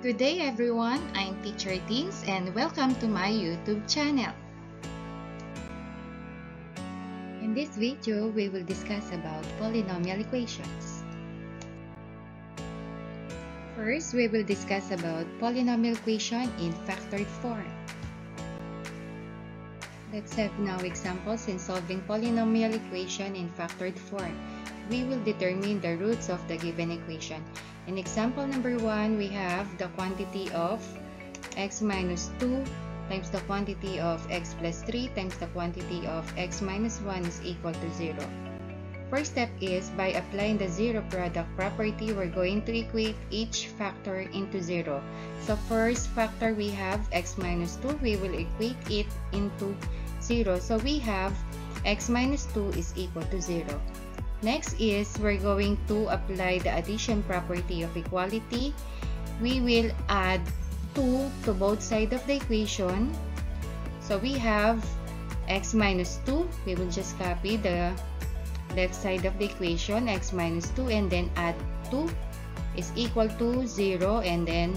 Good day everyone, I'm Teacher Tinz and welcome to my YouTube channel. In this video, we will discuss about polynomial equations. First, we will discuss about polynomial equation in factored form. Let's have now examples in solving polynomial equation in factored form. We will determine the roots of the given equation. In example number 1, we have the quantity of x minus 2 times the quantity of x plus 3 times the quantity of x minus 1 is equal to 0. First step is by applying the zero product property, we're going to equate each factor into 0. So first factor we have x minus 2, we will equate it into 0. So we have x minus 2 is equal to 0. Next is we're going to apply the addition property of equality. We will add 2 to both sides of the equation. So we have x minus 2. We will just copy the left side of the equation, x minus 2, and then add 2 is equal to 0 and then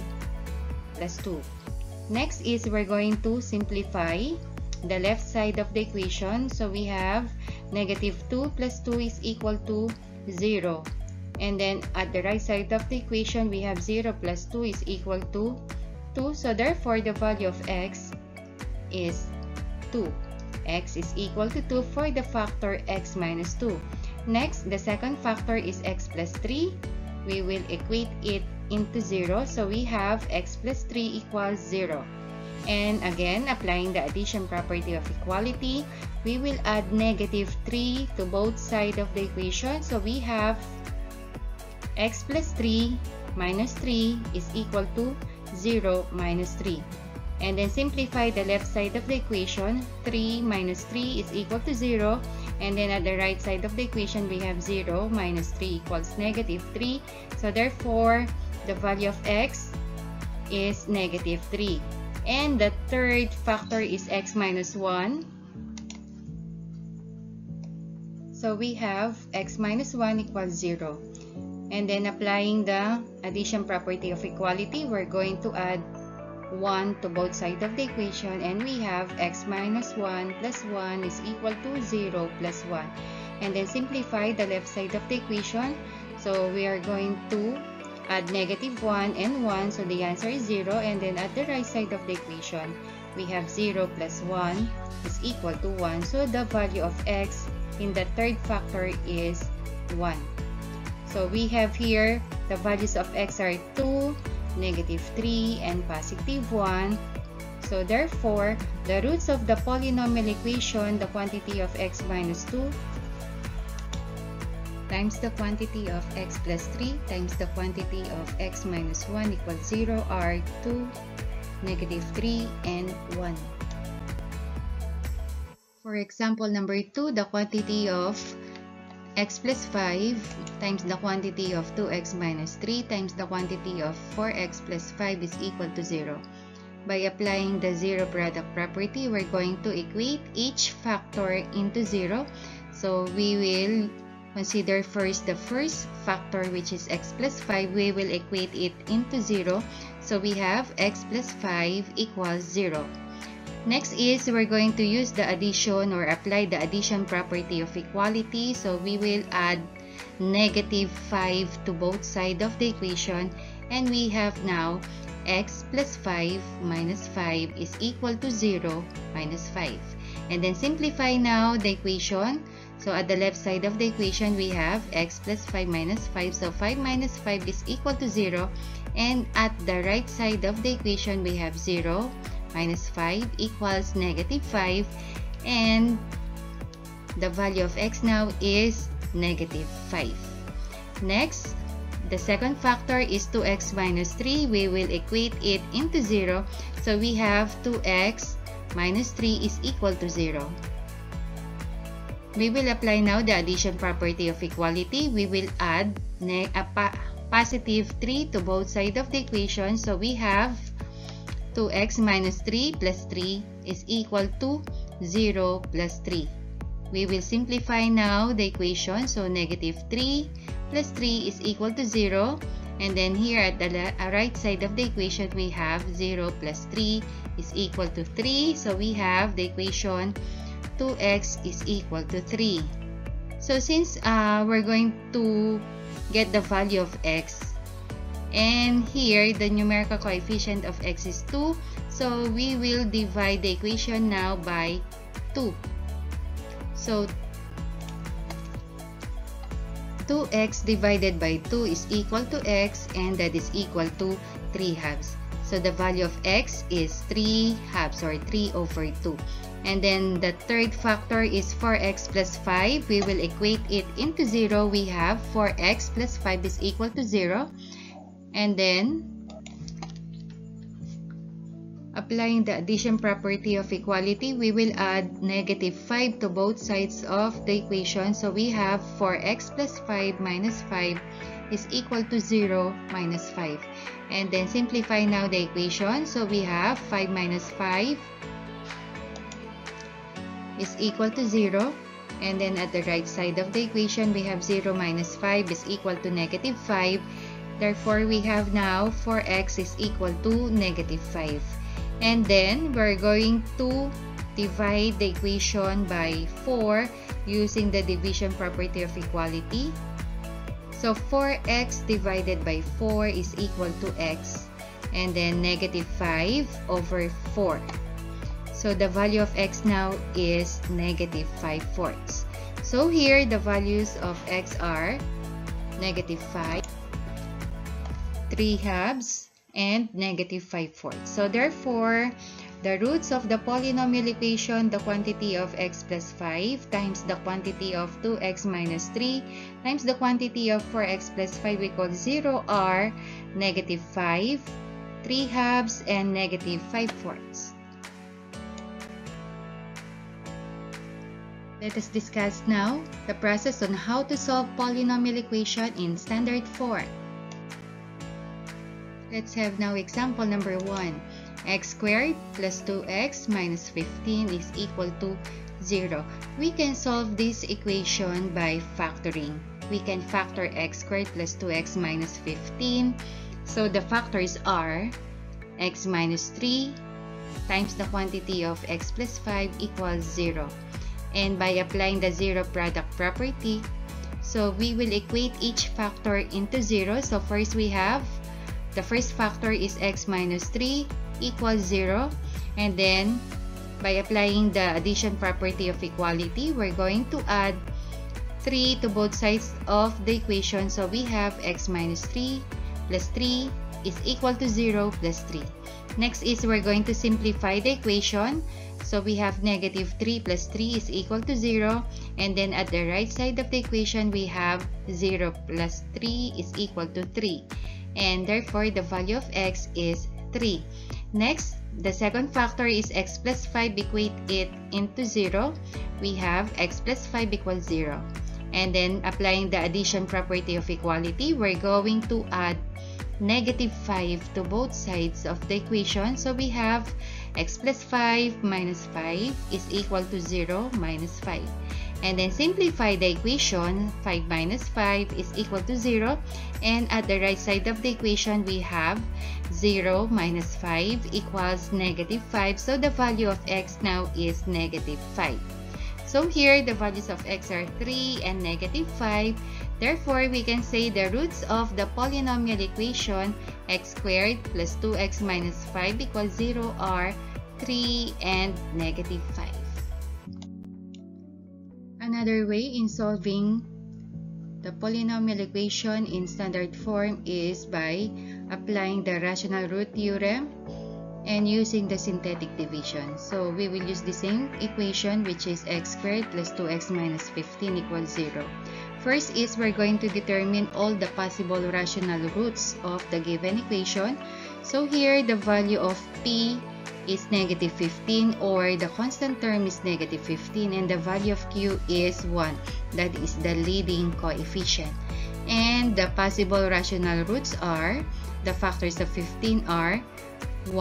plus 2. Next is we're going to simplify the left side of the equation. So we have negative 2 plus 2 is equal to 0. And then at the right side of the equation, we have 0 plus 2 is equal to 2. So therefore, the value of x is 2. x is equal to 2 for the factor x minus 2. Next, the second factor is x plus 3. We will equate it into 0. So we have x plus 3 equals 0. And again, applying the addition property of equality, we will add negative 3 to both sides of the equation. So we have x plus 3 minus 3 is equal to 0 minus 3. And then simplify the left side of the equation. 3 minus 3 is equal to 0. And then at the right side of the equation, we have 0 minus 3 equals negative 3. So therefore, the value of x is negative 3. And the third factor is x minus 1. So we have x minus 1 equals 0. And then applying the addition property of equality, we're going to add 1 to both sides of the equation and we have x minus 1 plus 1 is equal to 0 plus 1. And then simplify the left side of the equation. So we are going to add negative 1 and 1 so the answer is 0 and then at the right side of the equation we have 0 plus 1 is equal to 1 so the value of x in the third factor is 1 so we have here the values of x are 2 negative 3 and positive 1 so therefore the roots of the polynomial equation the quantity of x minus 2 times the quantity of x plus 3 times the quantity of x minus 1 equals 0 are 2, negative 3, and 1. For example number 2, the quantity of x plus 5 times the quantity of 2x minus 3 times the quantity of 4x plus 5 is equal to 0. By applying the zero product property, we're going to equate each factor into 0. So we will Consider first the first factor which is x plus 5. We will equate it into 0. So we have x plus 5 equals 0. Next is we're going to use the addition or apply the addition property of equality. So we will add negative 5 to both sides of the equation and we have now x plus 5 minus 5 is equal to 0 minus 5. And then simplify now the equation. So at the left side of the equation, we have x plus 5 minus 5. So 5 minus 5 is equal to 0. And at the right side of the equation, we have 0 minus 5 equals negative 5. And the value of x now is negative 5. Next, the second factor is 2x minus 3. We will equate it into 0. So we have 2x minus 3 is equal to 0. We will apply now the addition property of equality. We will add a pa positive 3 to both sides of the equation. So we have 2x minus 3 plus 3 is equal to 0 plus 3. We will simplify now the equation. So negative 3 plus 3 is equal to 0. And then here at the uh, right side of the equation, we have 0 plus 3 is equal to 3. So we have the equation 2x is equal to 3. So since uh, we're going to get the value of x, and here the numerical coefficient of x is 2, so we will divide the equation now by 2. So 2x divided by 2 is equal to x and that is equal to 3 halves. So the value of x is 3 halves or 3 over 2. And then the third factor is 4x plus 5. We will equate it into 0. We have 4x plus 5 is equal to 0. And then Applying the addition property of equality, we will add negative 5 to both sides of the equation. So we have 4x plus 5 minus 5 is equal to 0 minus 5. And then simplify now the equation. So we have 5 minus 5 is equal to 0. And then at the right side of the equation, we have 0 minus 5 is equal to negative 5. Therefore, we have now 4x is equal to negative 5. And then we're going to divide the equation by 4 using the division property of equality. So 4x divided by 4 is equal to x and then negative 5 over 4. So the value of x now is negative 5 fourths. So here the values of x are negative 5, 3 halves, and negative 5 fourths. So therefore, the roots of the polynomial equation, the quantity of x plus 5 times the quantity of 2x minus 3 times the quantity of 4x plus 5 equals 0 are negative 5, 3 halves, and negative 5 fourths. Let us discuss now the process on how to solve polynomial equation in standard form. Let's have now example number 1. x squared plus 2x minus 15 is equal to 0. We can solve this equation by factoring. We can factor x squared plus 2x minus 15. So the factors are x minus 3 times the quantity of x plus 5 equals 0. And by applying the zero product property, so we will equate each factor into 0. So first we have the first factor is x minus 3 equals 0. And then, by applying the addition property of equality, we're going to add 3 to both sides of the equation. So we have x minus 3 plus 3 is equal to 0 plus 3. Next is we're going to simplify the equation. So we have negative 3 plus 3 is equal to 0. And then at the right side of the equation, we have 0 plus 3 is equal to 3 and therefore the value of x is 3. Next, the second factor is x plus 5 equate it into 0. We have x plus 5 equals 0. And then applying the addition property of equality, we're going to add negative 5 to both sides of the equation. So we have x plus 5 minus 5 is equal to 0 minus 5. And then simplify the equation, 5 minus 5 is equal to 0. And at the right side of the equation, we have 0 minus 5 equals negative 5. So the value of x now is negative 5. So here, the values of x are 3 and negative 5. Therefore, we can say the roots of the polynomial equation x squared plus 2x minus 5 equals 0 are 3 and negative 5. Another way in solving the polynomial equation in standard form is by applying the rational root theorem and using the synthetic division. So we will use the same equation which is x squared plus 2x minus 15 equals 0. First is we're going to determine all the possible rational roots of the given equation. So here the value of p is negative 15 or the constant term is negative 15 and the value of q is 1 that is the leading coefficient. And the possible rational roots are the factors of 15 are 1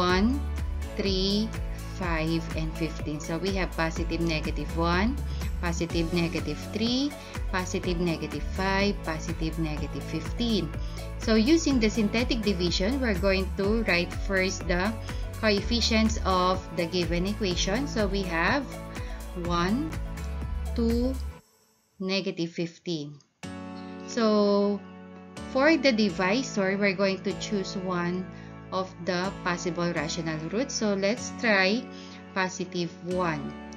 3 5 and 15 so we have positive negative 1 positive negative 3, positive negative 5, positive negative 15. So using the synthetic division, we're going to write first the coefficients of the given equation. So we have 1, 2, negative 15. So for the divisor, we're going to choose one of the possible rational roots. So let's try positive 1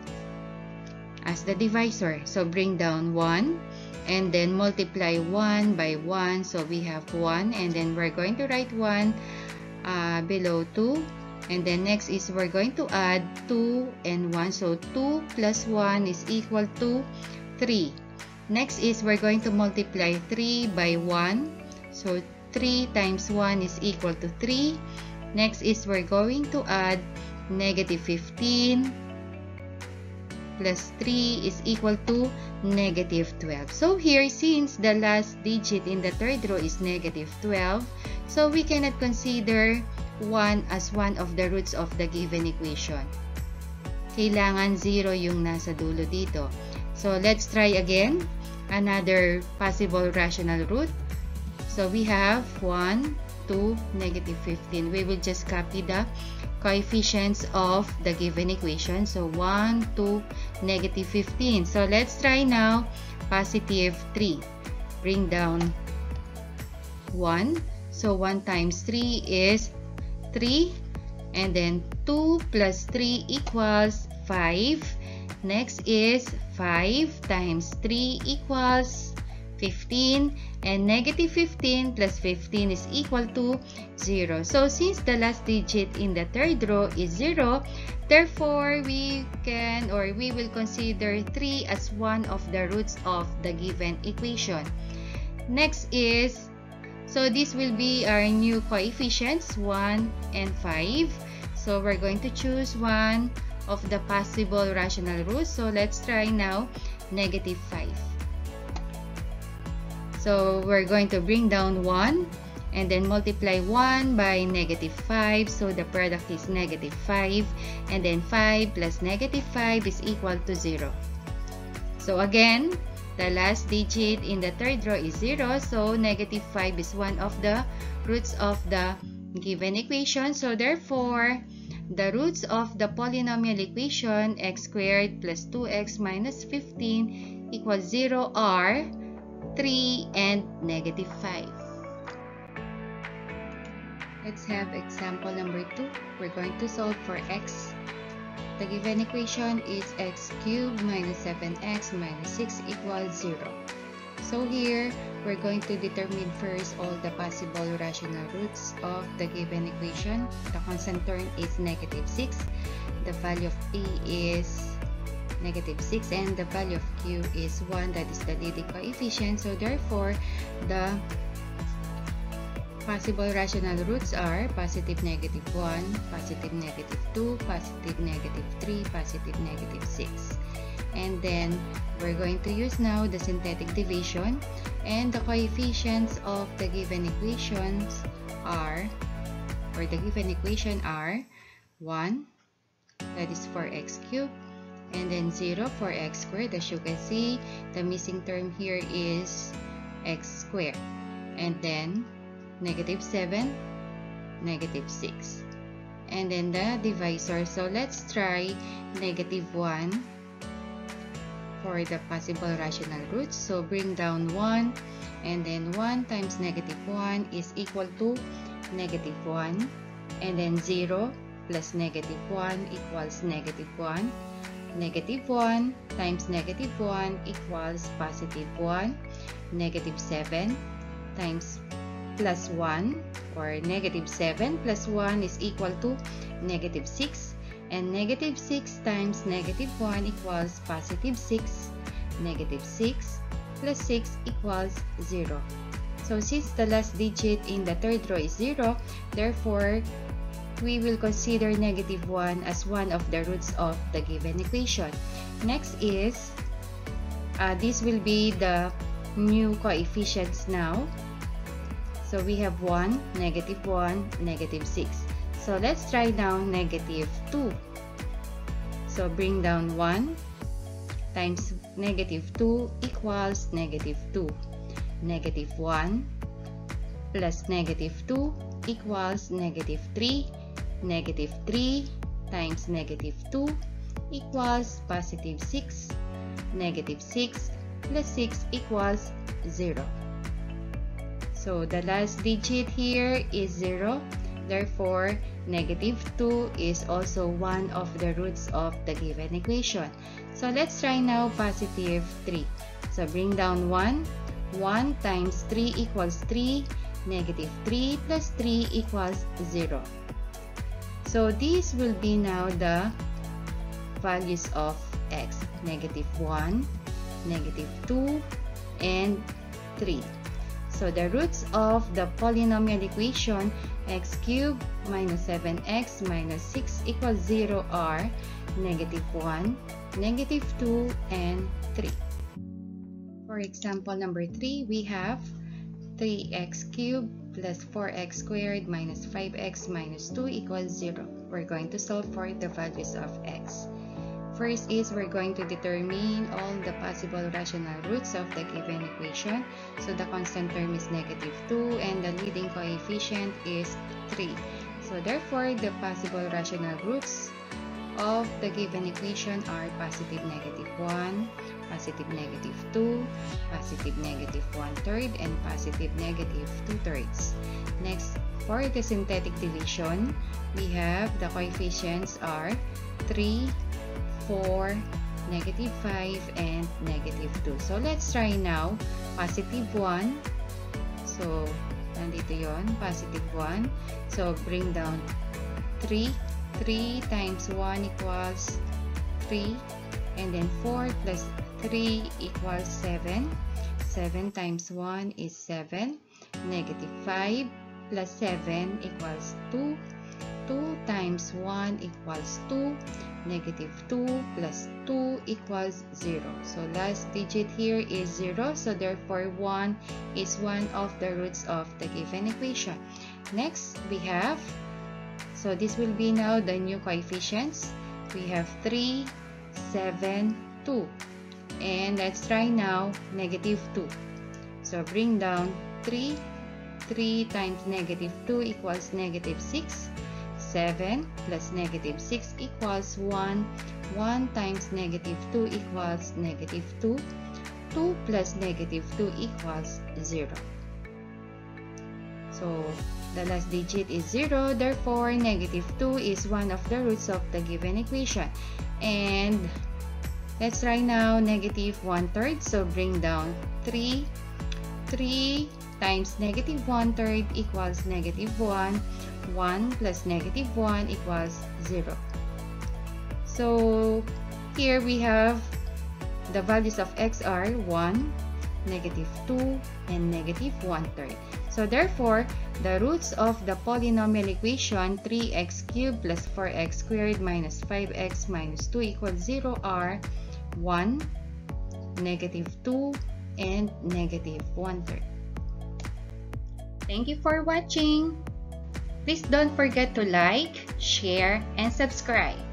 as the divisor. So bring down 1 and then multiply 1 by 1. So we have 1 and then we're going to write 1 uh, below 2. And then next is we're going to add 2 and 1. So 2 plus 1 is equal to 3. Next is we're going to multiply 3 by 1. So 3 times 1 is equal to 3. Next is we're going to add negative 15 plus 3 is equal to negative 12. So here, since the last digit in the third row is negative 12, so we cannot consider 1 as one of the roots of the given equation. Kailangan 0 yung nasa dulo dito. So let's try again. Another possible rational root. So we have 1, 2, negative 15. We will just copy the coefficients of the given equation. So 1, 2, negative 15. So let's try now positive 3. Bring down 1. So 1 times 3 is 3. And then 2 plus 3 equals 5. Next is 5 times 3 equals 15 and negative 15 plus 15 is equal to 0. So since the last digit in the third row is 0, therefore we can or we will consider 3 as one of the roots of the given equation. Next is, so this will be our new coefficients 1 and 5. So we're going to choose one of the possible rational roots. So let's try now negative 5. So we're going to bring down 1 and then multiply 1 by negative 5. So the product is negative 5 and then 5 plus negative 5 is equal to 0. So again, the last digit in the third row is 0. So negative 5 is one of the roots of the given equation. So therefore, the roots of the polynomial equation x squared plus 2x minus 15 equals 0 are 3, and negative 5. Let's have example number 2. We're going to solve for x. The given equation is x cubed minus 7x minus 6 equals 0. So here, we're going to determine first all the possible rational roots of the given equation. The constant term is negative 6. The value of a is negative 6 and the value of q is 1 that is the leading coefficient. So therefore the possible rational roots are positive negative 1 positive negative 2 positive negative 3 positive negative 6 and then we're going to use now the synthetic division and the coefficients of the given equations are or the given equation are 1 that is 4x cubed and then 0 for x squared. As you can see, the missing term here is x squared. And then negative 7, negative 6. And then the divisor. So let's try negative 1 for the possible rational roots. So bring down 1 and then 1 times negative 1 is equal to negative 1 and then 0 plus negative 1 equals negative 1 negative 1 times negative 1 equals positive 1. Negative 7 times plus 1 or negative 7 plus 1 is equal to negative 6 and negative 6 times negative 1 equals positive 6 negative 6 plus 6 equals 0 so since the last digit in the third row is 0 therefore we will consider negative 1 as one of the roots of the given equation. Next is, uh, this will be the new coefficients now. So we have 1, negative 1, negative 6. So let's try now negative 2. So bring down 1 times negative 2 equals negative 2. Negative 1 plus negative 2 equals negative 3. Negative 3 times negative 2 equals positive 6. Negative 6 plus 6 equals 0. So the last digit here is 0. Therefore, negative 2 is also one of the roots of the given equation. So let's try now positive 3. So bring down 1. 1 times 3 equals 3. Negative 3 plus 3 equals 0. So these will be now the values of x. Negative 1, negative 2, and 3. So the roots of the polynomial equation x cubed minus 7x minus 6 equals 0 are negative 1, negative 2, and 3. For example number 3, we have 3x cubed plus 4x squared minus 5x minus 2 equals 0. We're going to solve for the values of x. First is we're going to determine all the possible rational roots of the given equation. So the constant term is negative 2 and the leading coefficient is 3. So therefore, the possible rational roots of the given equation are positive negative 1, positive negative 2, positive negative 1 third, and positive negative 2 thirds. Next, for the synthetic division, we have the coefficients are 3, 4, negative 5, and negative 2. So, let's try now. Positive 1. So, nandito yon Positive 1. So, bring down 3. 3 times 1 equals 3. And then 4 plus 3 equals 7. 7 times 1 is 7. Negative 5 plus 7 equals 2. 2 times 1 equals 2 negative 2 plus 2 equals 0. So last digit here is 0. So therefore 1 is one of the roots of the given equation. Next, we have, so this will be now the new coefficients. We have 3, 7, 2. And let's try now negative 2. So bring down 3. 3 times negative 2 equals negative 6. 7 plus negative 6 equals 1. 1 times negative 2 equals negative 2. 2 plus negative 2 equals 0. So, the last digit is 0. Therefore, negative 2 is one of the roots of the given equation. And let's try now negative 1 third. So, bring down 3. 3 times negative 1 third equals negative 1. 1 plus negative 1 equals 0. So here we have the values of x are 1, negative 2, and negative 1 third. So therefore, the roots of the polynomial equation 3x cubed plus 4x squared minus 5x minus 2 equals 0 are 1, negative 2, and negative 1 third. Thank you for watching! Please don't forget to like, share, and subscribe.